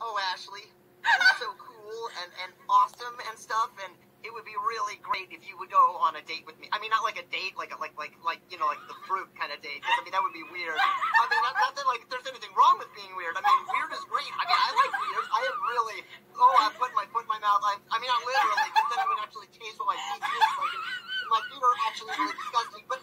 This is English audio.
oh Ashley, you're so cool and, and awesome and stuff, and it would be really great if you would go on a date with me. I mean, not like a date, like a, like like like you know, like the fruit kind of date. I mean, that would be weird. I mean, not, not that like there's anything wrong with being weird. I mean, weird is great. I mean, I like weird. I am really. Oh, I put my foot in my mouth. I, I mean, not literally, but then I would actually taste what my feet taste like. And my feet are actually really disgusting. But